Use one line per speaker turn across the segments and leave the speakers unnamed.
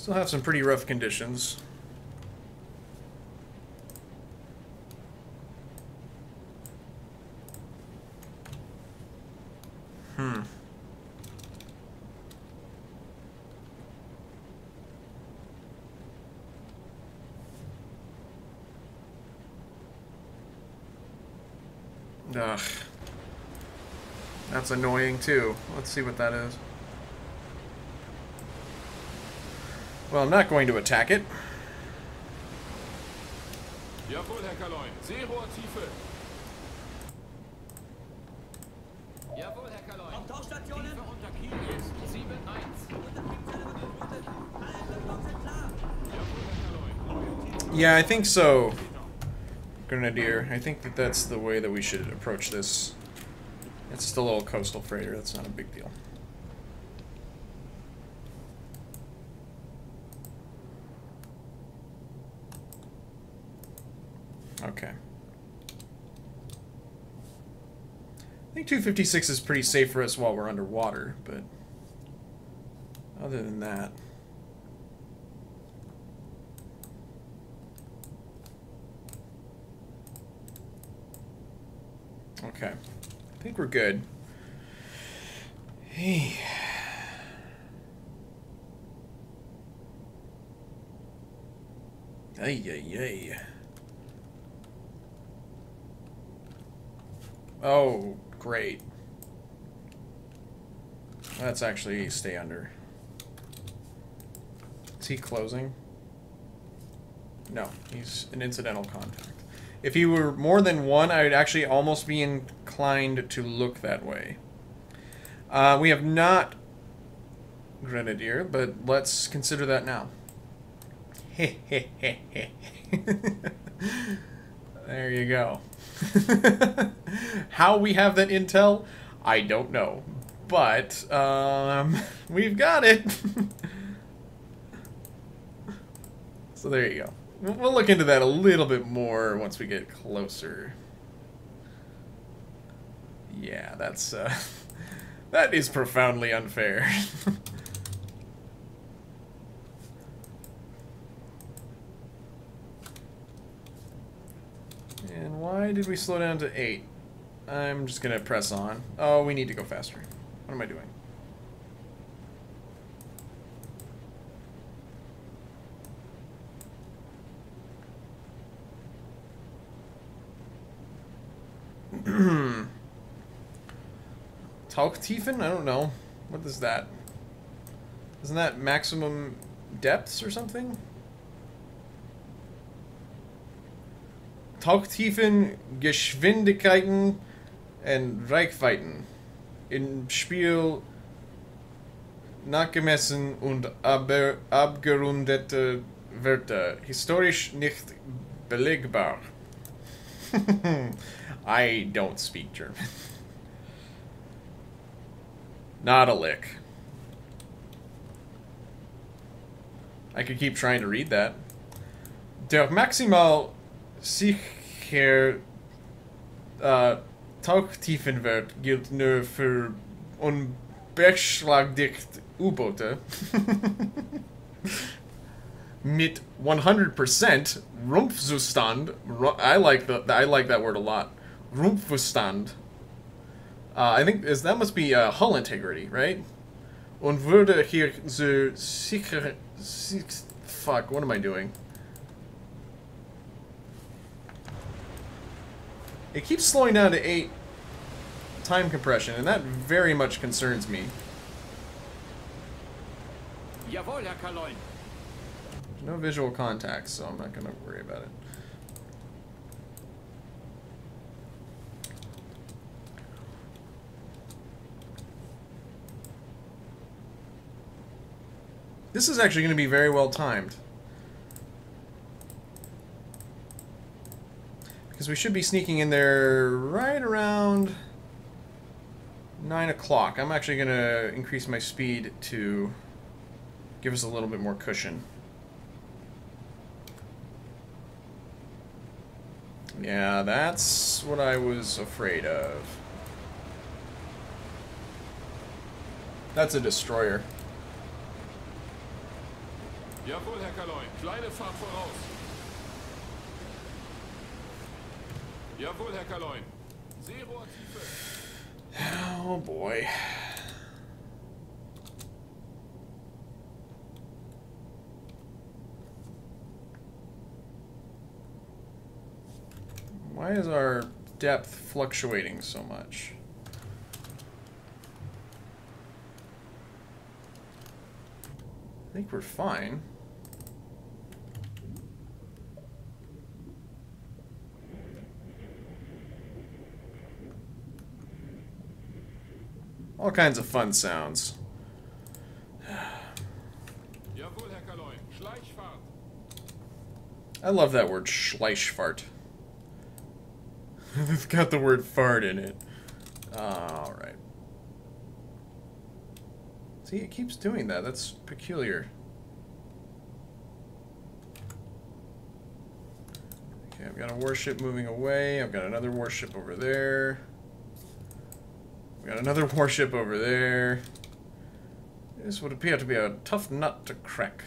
Still have some pretty rough conditions. Hmm. Ugh. That's annoying too. Let's see what that is. Well, I'm not going to attack it.
Jawohl, Herr Kaleun. Seerohrtiefe.
Jawohl, Herr Kaleun.
Auf Tauchstationen.
Tiefe unter Kiel ist 7-1.
Unterkriegszelle wird geflutet. Alle Entwicklungen sind klar.
Yeah, I think so, Grenadier. I think that that's the way that we should approach this. It's just a little coastal freighter. That's not a big deal. Okay. I think 256 is pretty safe for us while we're underwater, but other than that... Okay. I think we're good. Hey. Ay, ay, ay. Oh, great. Let's actually stay under. Is he closing? No, he's an incidental contact. If he were more than one, I would actually almost be inclined to look that way. Uh, we have not Grenadier, but let's consider that now. there you go. How we have that intel, I don't know. But, um, we've got it. so there you go. We'll look into that a little bit more once we get closer. Yeah, that's, uh, that is profoundly unfair. and why did we slow down to 8? I'm just gonna press on. Oh, we need to go faster. What am I doing? Tauchtiefen? I don't know. What is that? Isn't that maximum depths or something? Tauchtiefen, Geschwindigkeiten and Reichweiten im Spiel nachgemessen und aber abgerundete Wörter. Historisch nicht belegbar. I don't speak German. Not a lick. I could keep trying to read that. Der maximal sicher uh, Tauchtiefenwert gilt nur für unbeschlagdicht U-Boote. Mit 100% Rumpfzustand. I like the I like that word a lot. Rumpfzustand. Uh, I think is that must be uh, hull integrity, right? Und würde hier so sicher, sicher fuck, what am I doing? It keeps slowing down to 8 time compression, and that very much concerns me.
Jawohl, Herr Kaleun.
There's no visual contact, so I'm not going to worry about it. This is actually going to be very well timed. Because we should be sneaking in there right around 9 o'clock. I'm actually going to increase my speed to give us a little bit more cushion. Yeah, that's what I was afraid of. That's a destroyer.
Jawohl, Herr Kaleun. Kleine Fahrt voraus. Jawohl, Herr Kaleun.
Oh boy. Why is our depth fluctuating so much? I think we're fine. All kinds of fun sounds. I love that word Schleichfahrt. it's got the word fart in it. Alright. See, it keeps doing that. That's peculiar. Okay, I've got a warship moving away. I've got another warship over there. Got another warship over there. This would appear to be a tough nut to crack.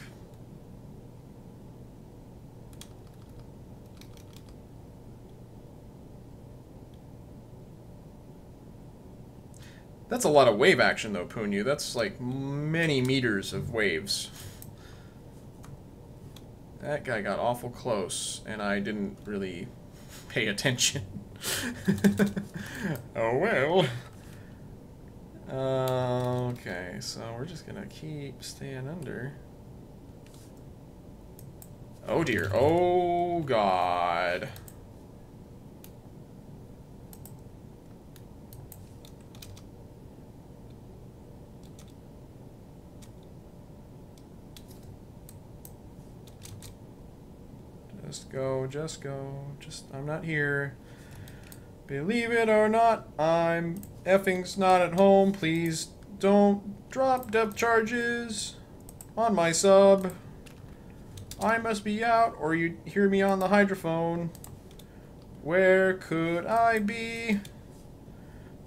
That's a lot of wave action, though, Punyu. That's like many meters of waves. That guy got awful close, and I didn't really pay attention. oh well. Uh, okay, so we're just gonna keep staying under. Oh dear. Oh god. Just go, just go. Just, I'm not here. Believe it or not, I'm effing's not at home. Please don't drop depth charges on my sub. I must be out, or you hear me on the hydrophone. Where could I be?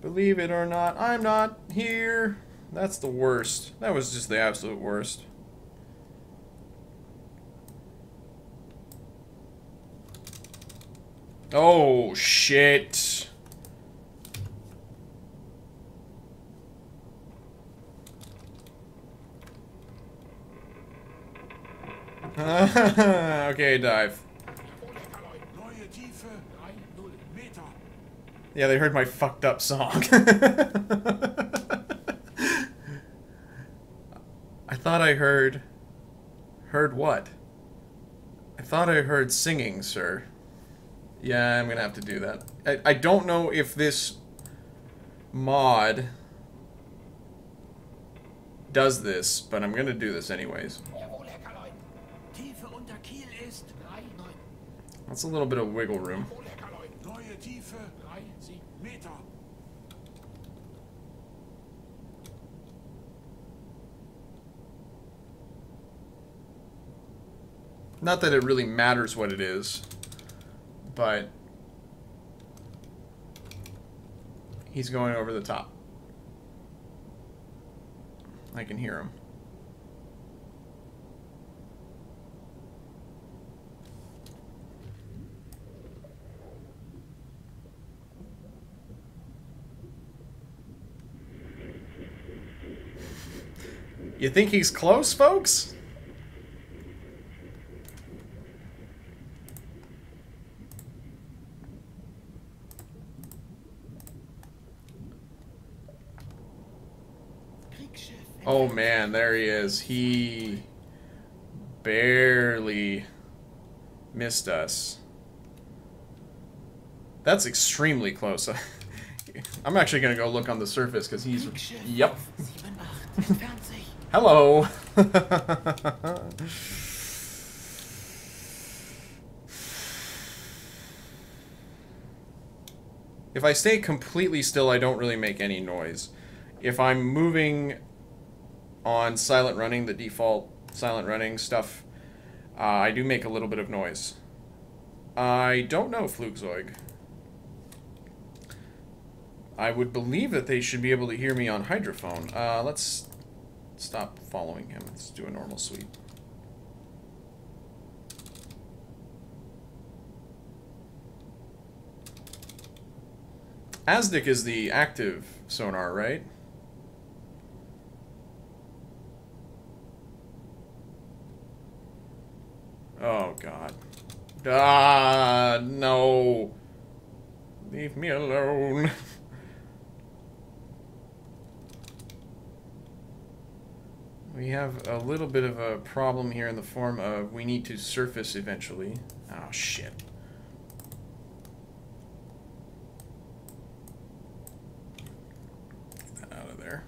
Believe it or not, I'm not here. That's the worst. That was just the absolute worst. Oh, shit. okay, dive.
Neue Tiefe. 3-0 Meter.
Yeah, they heard my fucked up song. I thought I heard. Heard what? I thought I heard singing, sir. Yeah, I'm gonna have to do that. I, I don't know if this mod does this, but I'm gonna do this anyways.
Jawohl, Herr Kaleun.
Tiefe unter Kiel ist
3-9.
That's a little bit of wiggle room.
Jawohl, Herr Kaleun.
Neue Tiefe.
3-7.
Meter.
Not that it really matters what it is, but he's going over the top. I can hear him. You think he's close, folks? Oh man, there he is. He barely missed us. That's extremely close. I'm actually gonna go look on the surface because he's. Yep.
7-8 entfernt sich.
Hello. if I stay completely still, I don't really make any noise. If I'm moving on silent running, the default silent running stuff, uh, I do make a little bit of noise. I don't know Flugzeug. I would believe that they should be able to hear me on hydrophone. Uh, let's stop following him. Let's do a normal sweep. Asdic is the active sonar, right? God. Ah, no. Leave me alone. We have a little bit of a problem here in the form of we need to surface eventually. Oh shit. Get that out of there.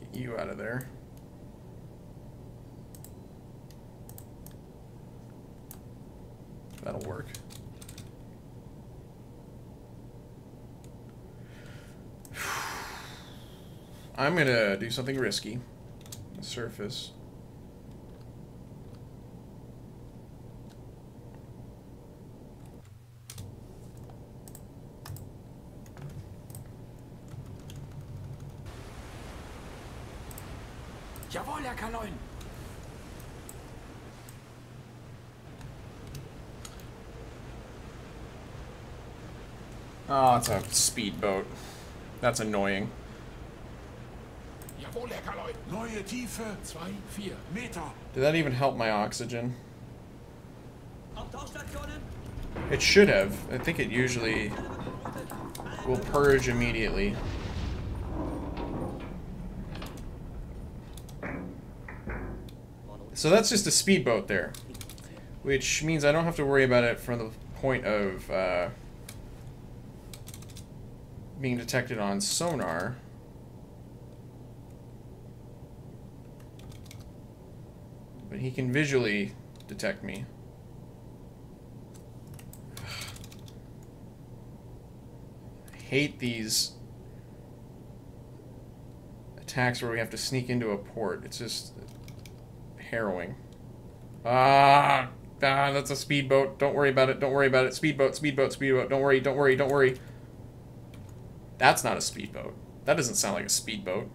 Get you out of there. I'm gonna do something risky. Surface.
Jawohl, Herr Kaleun.
Oh, ah, it's a speedboat. That's annoying.
Jawohl, Herr Kaleun. Neue Tiefe. 2, 4 Meter.
Did that even help my oxygen? It should have. I think it usually will purge immediately. So that's just a speedboat there. Which means I don't have to worry about it from the point of uh, being detected on sonar. He can visually detect me. hate these attacks where we have to sneak into a port. It's just harrowing. Ah, ah, that's a speedboat. Don't worry about it. Don't worry about it. Speedboat, speedboat, speedboat. Don't worry, don't worry, don't worry. That's not a speedboat. That doesn't sound like a speedboat.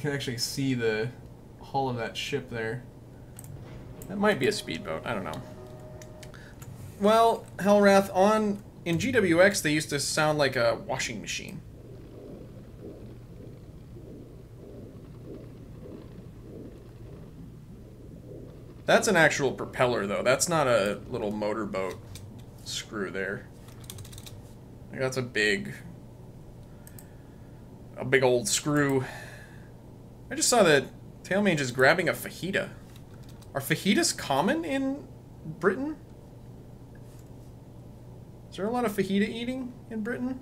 You can actually see the hull of that ship there. That might be a speedboat. I don't know. Well, Hellwrath, on in GWX they used to sound like a washing machine. That's an actual propeller though. That's not a little motorboat screw there. Like, that's a big a big old screw. I just saw that Tailmage is grabbing a fajita. Are fajitas common in Britain? Is there a lot of fajita eating in Britain?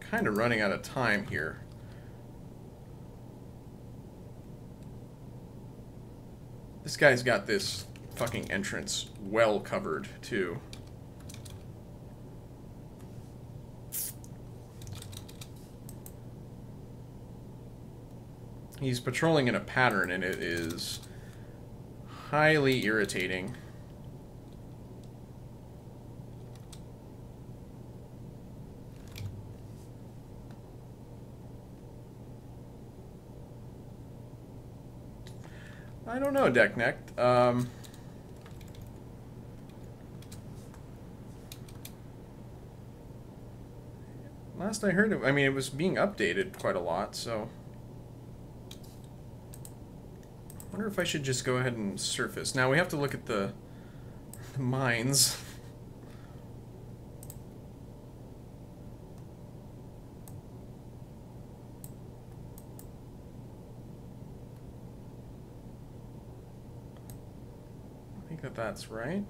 Kind of running out of time here. This guy's got this fucking entrance well covered, too. He's patrolling in a pattern, and it is highly irritating. I don't know, Deckneck. Um, last I heard, of, I mean, it was being updated quite a lot, so... wonder if I should just go ahead and surface. Now we have to look at the, the mines. I think that that's right.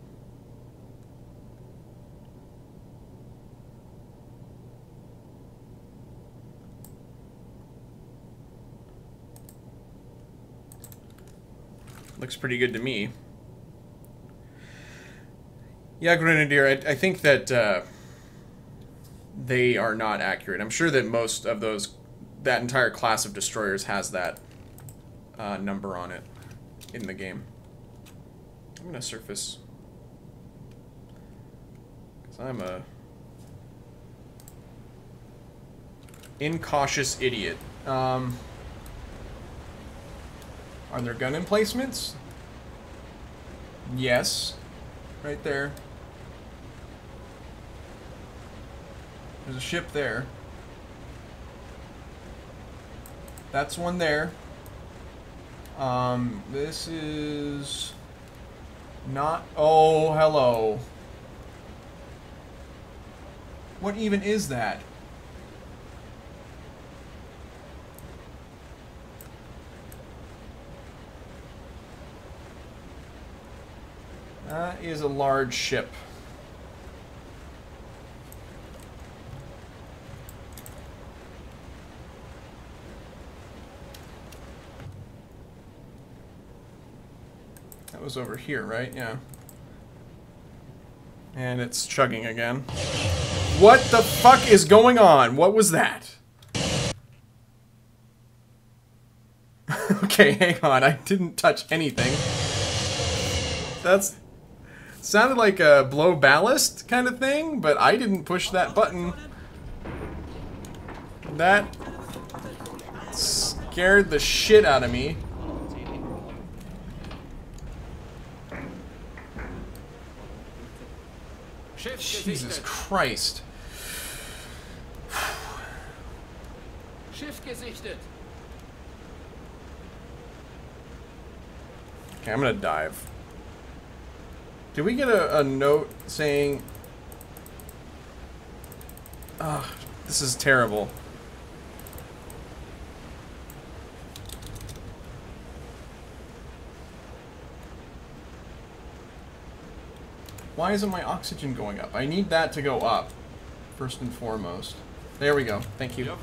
Looks pretty good to me. Yeah, Grenadier, I, I think that uh, they are not accurate. I'm sure that most of those, that entire class of destroyers has that uh, number on it in the game. I'm going to surface. Because I'm a Incautious idiot. Um, are there gun emplacements? Yes. Right there. There's a ship there. That's one there. Um, this is not. Oh, hello. What even is that? That is a large ship. That was over here, right? Yeah. And it's chugging again. What the fuck is going on? What was that? okay, hang on. I didn't touch anything. That's sounded like a blow ballast kind of thing, but I didn't push that button. That scared the shit out of me. Jesus. Christ.
Schiff gesichtet.
Okay, I'm gonna dive. Did we get a, a note saying... Ugh, this is terrible. Why isn't my oxygen going up? I need that to go up, first and foremost. There we go. Thank you. Yeah,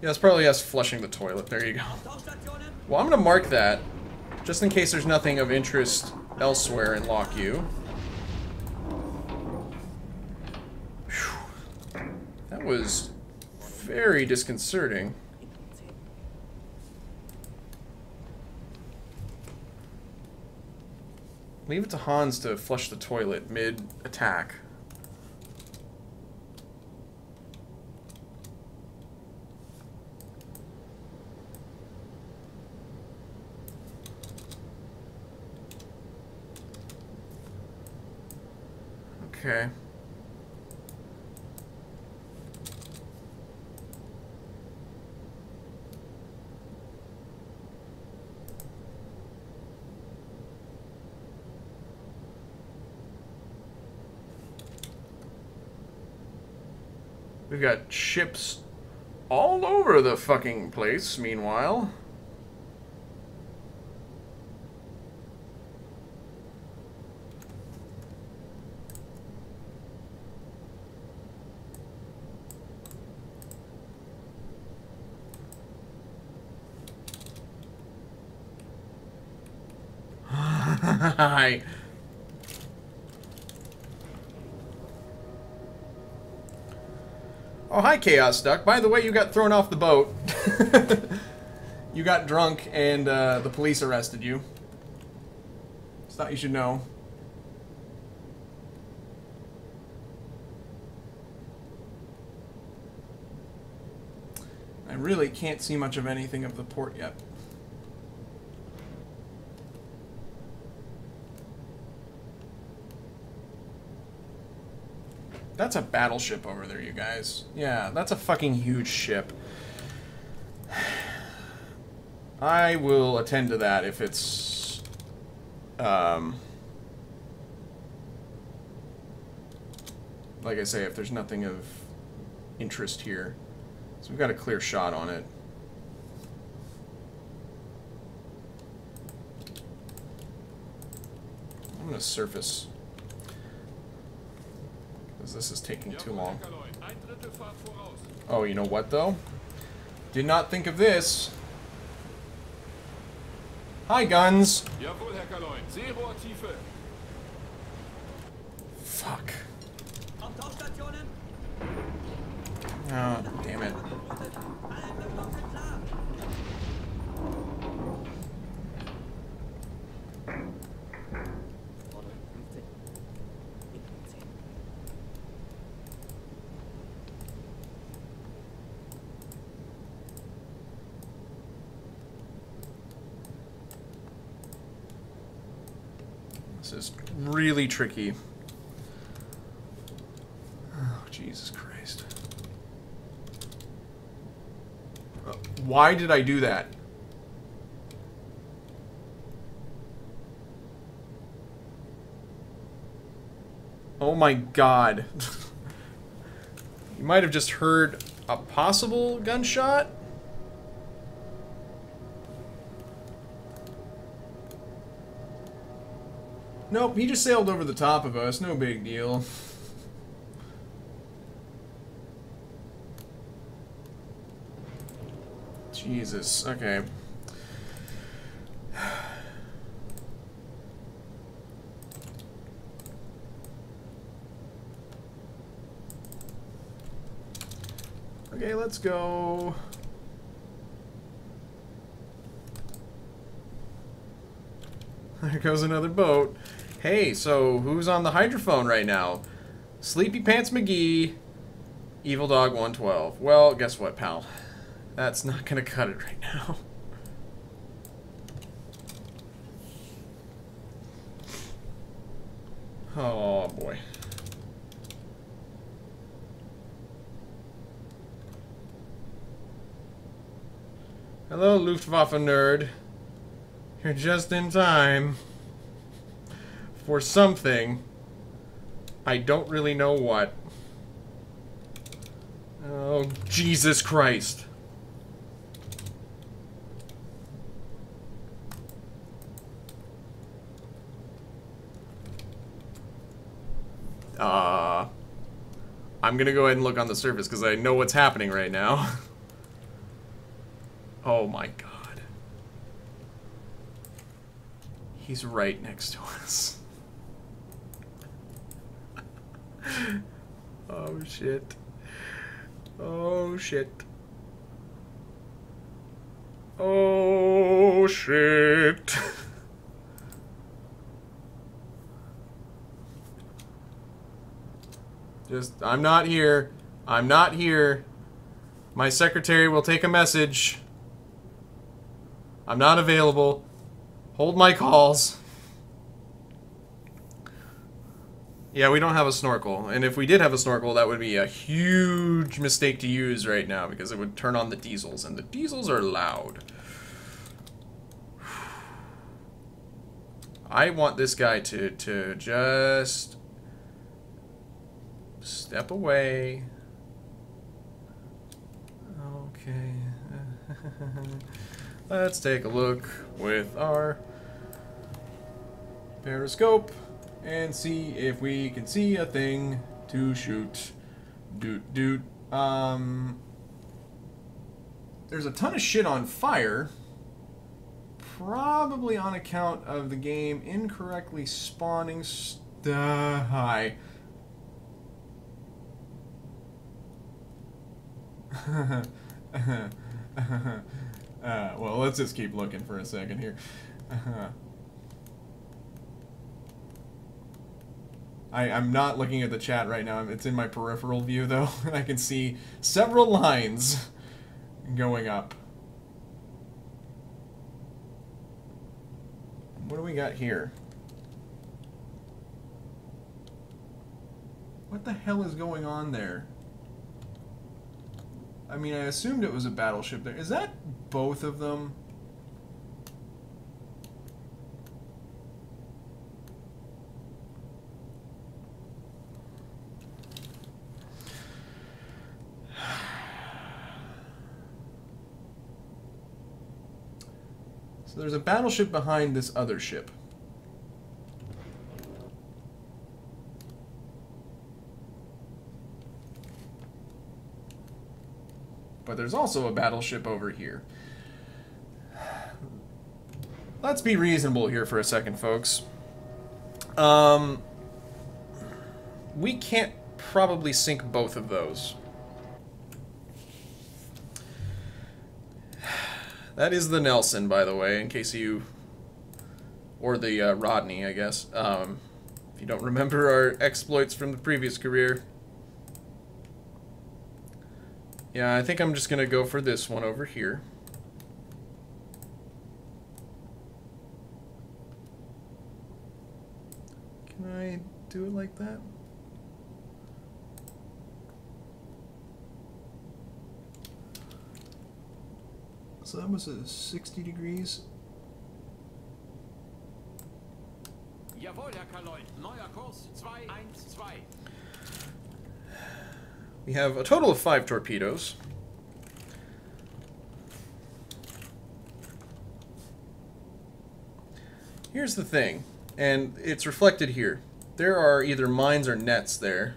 that's probably us flushing the toilet. There you go. Well, I'm going to mark that, just in case there's nothing of interest elsewhere in Loch Ewe. That was very disconcerting. Leave it to Hans to flush the toilet mid-attack. Okay. We've got ships all over the fucking place, meanwhile. Hi. Oh, hi, Chaos Duck. By the way, you got thrown off the boat. you got drunk and uh, the police arrested you. Just thought you should know. I really can't see much of anything of the port yet. That's a battleship over there, you guys. Yeah, that's a fucking huge ship. I will attend to that if it's... Um... Like I say, if there's nothing of interest here. So we've got a clear shot on it. I'm gonna surface. Because this is taking too long.
Herr Kaleun. Ein Drittel Fahrt voraus.
Oh, you know what though? Did not think of this. Hi, guns.
Jawohl, Herr Kaleun. Seerohrtiefe.
Fuck.
Auf
Oh, ah, damn it. This is really tricky. Oh, Jesus Christ. Uh, why did I do that? Oh my god. you might have just heard a possible gunshot? Nope, he just sailed over the top of us. No big deal. Jesus. Okay. Okay, let's go. There goes another boat. Hey, so who's on the hydrophone right now? Sleepy Pants McGee, Evil Dog 112. Well, guess what, pal? That's not gonna cut it right now. Oh boy. Hello, Luftwaffe nerd. You're just in time. For something. I don't really know what. Oh, Jesus Christ. Uh, I'm gonna go ahead and look on the surface because I know what's happening right now. oh my god. He's right next to us. oh shit. Oh shit. Oh shit. Just, I'm not here. I'm not here. My secretary will take a message. I'm not available. Hold my calls. Yeah, we don't have a snorkel. And if we did have a snorkel, that would be a huge mistake to use right now because it would turn on the diesels, and the diesels are loud. I want this guy to, to just step away. Okay. Let's take a look with our periscope and see if we can see a thing to shoot. Doot doot. Um, there's a ton of shit on fire. Probably on account of the game incorrectly spawning. St uh, hi. uh, well, let's just keep looking for a second here. I, I'm not looking at the chat right now. It's in my peripheral view, though, and I can see several lines going up. What do we got here? What the hell is going on there? I mean, I assumed it was a battleship there. Is that both of them? So there's a battleship behind this other ship. But there's also a battleship over here. Let's be reasonable here for a second, folks. Um, we can't probably sink both of those. That is the Nelson, by the way, in case you... Or the uh, Rodney, I guess. Um, if you don't remember our exploits from the previous career. Yeah, I think I'm just going to go for this one over here. Can I do it like that? So that was a 60 degrees.
Jawohl, Herr Kaloin. Neuer Kurs 212.
We have a total of five torpedoes. Here's the thing, and it's reflected here. There are either mines or nets there.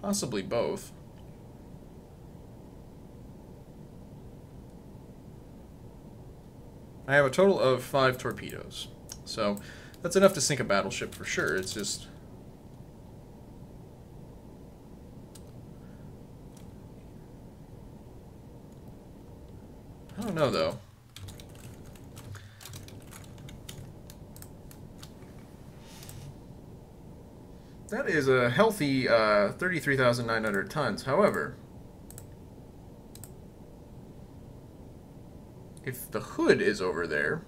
Possibly both. I have a total of five torpedoes. So that's enough to sink a battleship for sure. It's just. I don't know though. That is a healthy uh, 33,900 tons. However, the hood is over there,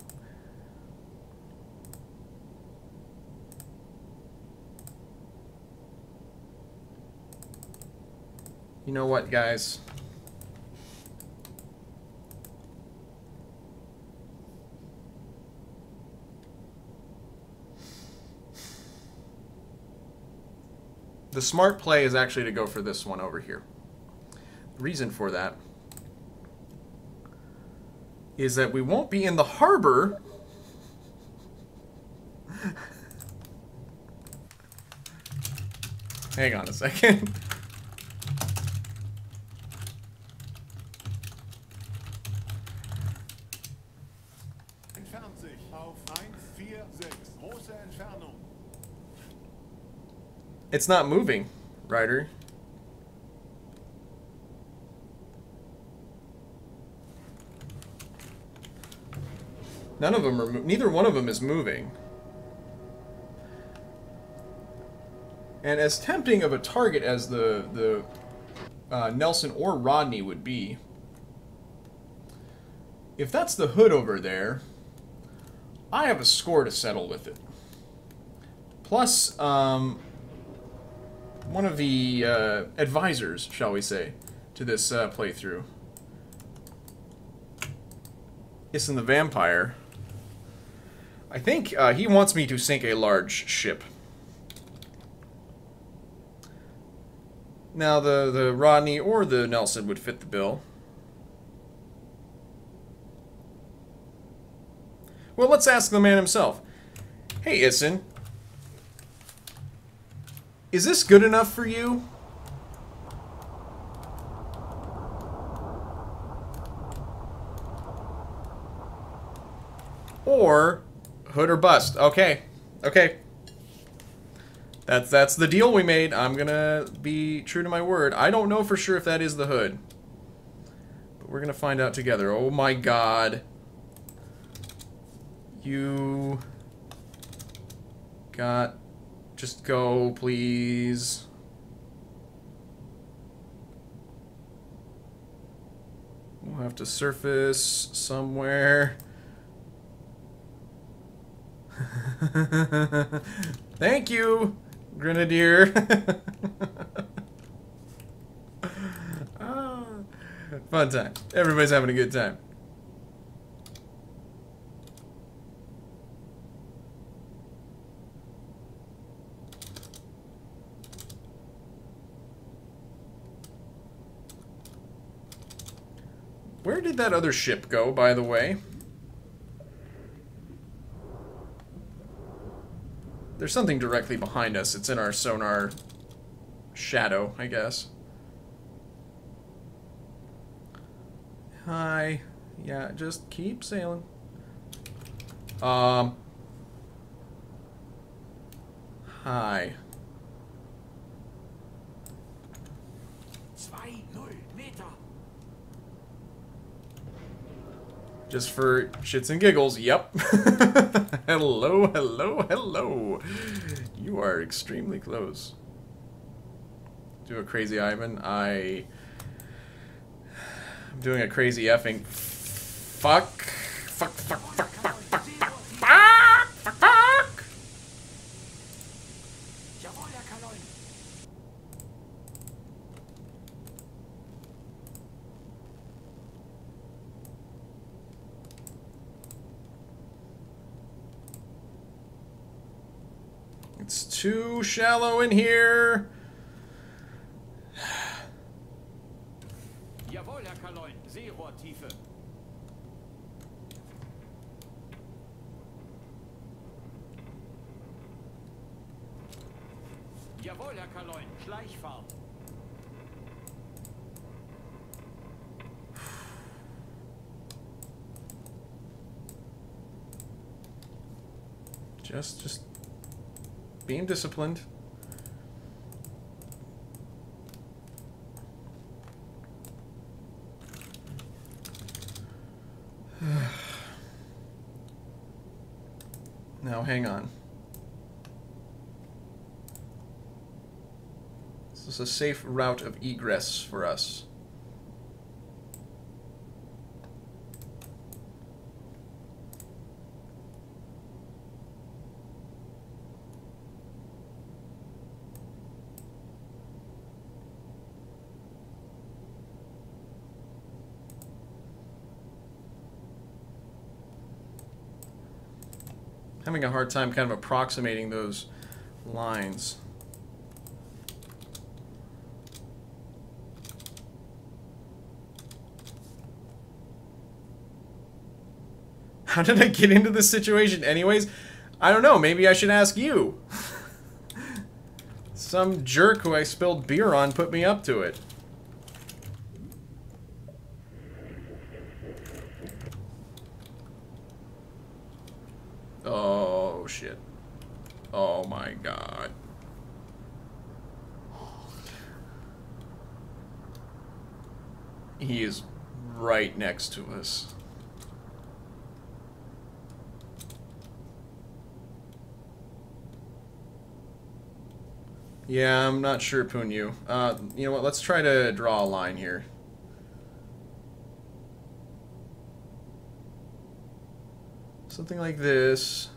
you know what, guys? The smart play is actually to go for this one over here. The reason for that is that we won't be in the harbor Hang on a second.
Entfernt sich auf 146. Große Entfernung.
It's not moving, Ryder. None of them are. Neither one of them is moving. And as tempting of a target as the the uh, Nelson or Rodney would be, if that's the hood over there, I have a score to settle with it. Plus, um, one of the uh, advisors, shall we say, to this uh, playthrough. Isn't the vampire. I think uh, he wants me to sink a large ship. Now, the, the Rodney or the Nelson would fit the bill. Well, let's ask the man himself. Hey, Issen. Is this good enough for you? Or hood or bust. Okay. Okay. That's that's the deal we made. I'm gonna be true to my word. I don't know for sure if that is the hood. But we're gonna find out together. Oh my god. You got just go, please. We'll have to surface somewhere. Thank you, Grenadier. Ah, fun time. Everybody's having a good time. Where did that other ship go, by the way? There's something directly behind us. It's in our sonar shadow, I guess. Hi. Yeah, just keep sailing. Um. Hi.
2-0 Meter.
Just for shits and giggles, yep. hello, hello, hello. You are extremely close. Do a crazy Ivan. I. I'm doing a crazy effing. Fuck. Fuck, fuck, fuck, fuck, fuck, fuck,
Kaleun.
It's too shallow in here.
Jawohl, Herr Kaleun. Seerohrtiefe. Jawohl, Herr Kaleun. Schleichfahrt.
Just, just being disciplined. now, hang on. This is a safe route of egress for us. Having a hard time kind of approximating those lines. How did I get into this situation anyways? I don't know, maybe I should ask you. Some jerk who I spilled beer on put me up to it. Oh, shit. Oh my god. He is right next to us. Yeah, I'm not sure, Punyu. Uh, you know what? Let's try to draw a line here. Something like this.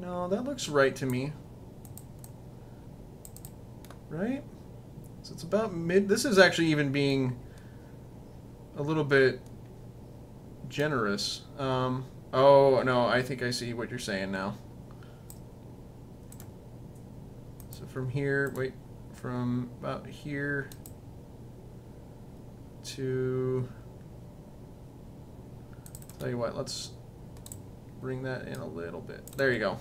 No, that looks right to me. Right? So it's about mid... This is actually even being a little bit generous. Um, oh, no, I think I see what you're saying now. So from here, wait, from about here to... Tell you what, let's bring that in a little bit. There you go.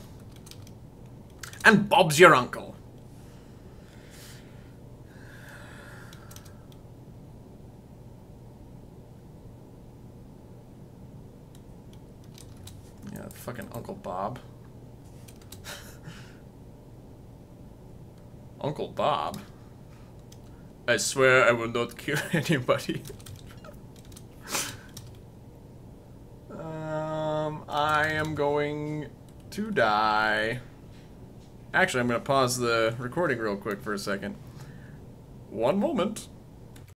And Bob's your uncle. Yeah, fucking Uncle Bob. Uncle Bob? I swear I will not kill anybody. um, I am going to die. Actually, I'm going to pause the recording real quick for a second. One moment.